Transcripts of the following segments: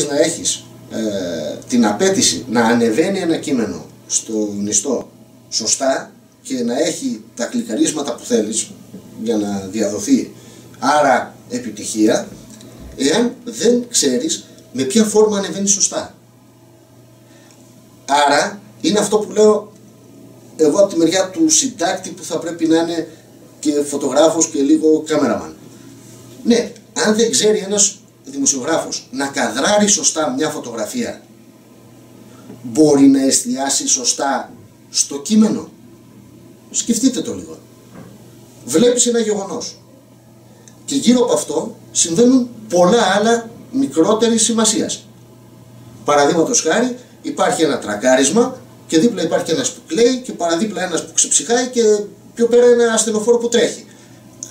μπορείς να έχεις ε, την απέτηση να ανεβαίνει ένα κείμενο στο νηστό σωστά και να έχει τα κλικαρίσματα που θέλεις για να διαδοθεί άρα επιτυχία εάν δεν ξέρεις με ποια φόρμα ανεβαίνει σωστά. Άρα είναι αυτό που λέω εγώ από τη μεριά του συντάκτη που θα πρέπει να είναι και φωτογράφος και λίγο κάμεραμαν. Ναι, αν δεν ξέρει ένας δημοσιογράφος να καδράρει σωστά μια φωτογραφία μπορεί να εστιάσει σωστά στο κείμενο. Σκεφτείτε το λίγο. Βλέπεις ένα γεγονός και γύρω από αυτό συμβαίνουν πολλά άλλα μικρότερης σημασίας. Παραδείγματος χάρη, υπάρχει ένα τρακάρισμα και δίπλα υπάρχει ένας που κλαίει και παραδίπλα ένας που ξεψυχάει και πιο πέρα ένα ασθενοφόρο που τρέχει.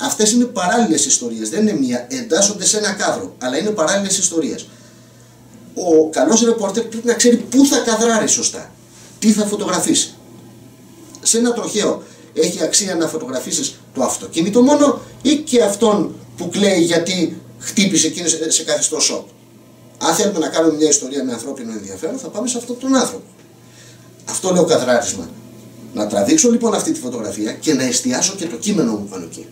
Αυτές είναι παράλληλες ιστορίες. Δεν είναι μία. Εντάσσονται σε ένα κάδρο, αλλά είναι παράλληλες ιστορίες. Ο καλός ρεπόρτερ πρέπει να ξέρει πού θα καδράρει σωστά. Τι θα φωτογραφίσει. Σε ένα τροχαίο έχει αξία να φωτογραφίσεις το αυτοκίνητο μόνο ή και αυτόν που κλαίει γιατί χτύπησε εκείνη σε καθιστό σοκ. Αν θέλουμε να κάνουμε μια ιστορία με ανθρώπινο ενδιαφέρον, θα πάμε σε αυτόν τον άνθρωπο. Αυτό λέω καθράρισμα. Να τραβήξω λοιπόν αυτή τη φωτογραφία και να εστιάσω και το κείμενο μου πάνω εκεί.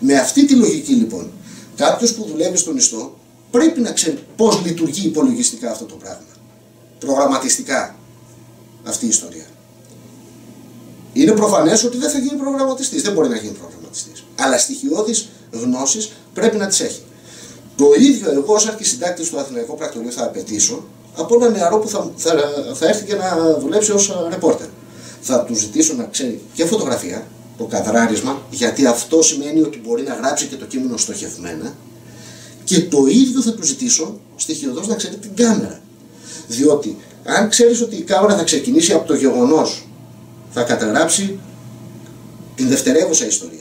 Με αυτή τη λογική λοιπόν, κάποιος που δουλεύει στον ιστό πρέπει να ξέρει πώς λειτουργεί υπολογιστικά αυτό το πράγμα. Προγραμματιστικά αυτή η ιστορία. Είναι προφανές ότι δεν θα γίνει προγραμματιστής. Δεν μπορεί να γίνει προγραμματιστής. Αλλά στοιχειώδεις γνώσεις πρέπει να τις έχει. Το ίδιο εγώ, ως αρχισυντάκτης του Αθηναϊκού Πρακτορείου, θα απαιτήσω από ένα νεαρό που θα, θα, θα έρθει και να δουλέψει ως ρεπόρτερ. Θα του ζητήσω να ξέρει και φωτογραφία, το καδράρισμα, γιατί αυτό σημαίνει ότι μπορεί να γράψει και το κείμενο στοχευμένα. Και το ίδιο θα του ζητήσω στοιχειοδός να ξέρει την κάμερα. Διότι αν ξέρεις ότι η κάμερα θα ξεκινήσει από το γεγονός, θα καταγράψει την δευτερεύουσα ιστορία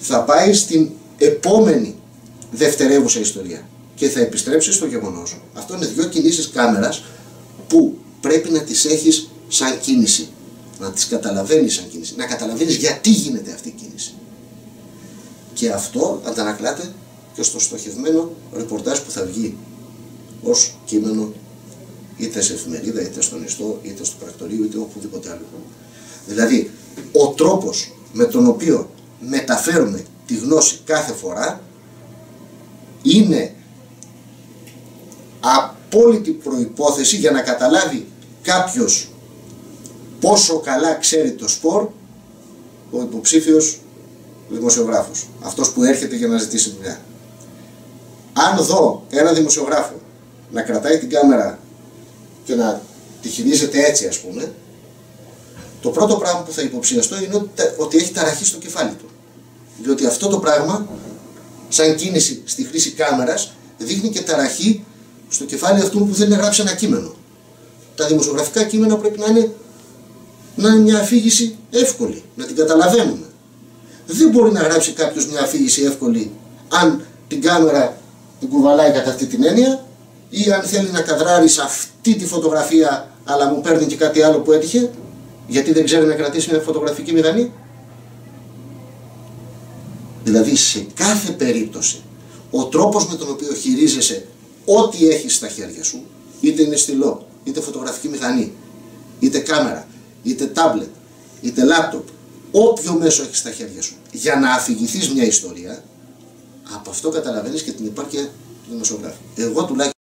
θα πάει στην επόμενη δευτερεύουσα ιστορία και θα επιστρέψει στο γεγονός. Αυτό είναι δύο κινήσεις κάμερας που πρέπει να τις έχεις σαν κίνηση. Να τις καταλαβαίνεις σαν κίνηση. Να καταλαβαίνεις γιατί γίνεται αυτή η κίνηση. Και αυτό αντανακλάται και στο στοχευμένο ρεπορτάζ που θα βγει ως κείμενο είτε σε εφημερίδα, είτε στον ιστό, είτε στο πρακτορείο, είτε οπουδήποτε άλλο. Δηλαδή, ο τρόπος με τον οποίο μεταφέρουμε τη γνώση κάθε φορά είναι απόλυτη προϋπόθεση για να καταλάβει κάποιος πόσο καλά ξέρει το σπορ ο υποψήφιος δημοσιογράφος, αυτός που έρχεται για να ζητήσει δουλειά. Αν δω ένα δημοσιογράφο να κρατάει την κάμερα και να τη χειρίζεται έτσι ας πούμε, το πρώτο πράγμα που θα υποψιαστώ είναι ότι έχει ταραχή στο κεφάλι του. Διότι αυτό το πράγμα, σαν κίνηση στη χρήση κάμερας, δείχνει και ταραχή στο κεφάλι αυτού που θέλει να γράψει ένα κείμενο. Τα δημοσιογραφικά κείμενα πρέπει να είναι, να είναι μια αφήγηση εύκολη, να την καταλαβαίνουμε. Δεν μπορεί να γράψει κάποιος μια αφήγηση εύκολη αν την κάμερα την κουβαλάει κατά αυτή την έννοια ή αν θέλει να καδράρει σε αυτή τη φωτογραφία αλλά μου παίρνει και κάτι άλλο που έτυχε γιατί δεν ξέρει να κρατήσει μια φωτογραφική μηδανή. Δηλαδή σε κάθε περίπτωση ο τρόπος με τον οποίο χειρίζεσαι ό,τι έχεις στα χέρια σου, είτε είναι στυλό, είτε φωτογραφική μηχανή, είτε κάμερα, είτε τάμπλετ, είτε λάπτοπ, όποιο μέσο έχεις στα χέρια σου, για να αφηγηθείς μια ιστορία, από αυτό καταλαβαίνεις και την υπάρκεια του δημοσιογράφου. Εγώ τουλάχιστον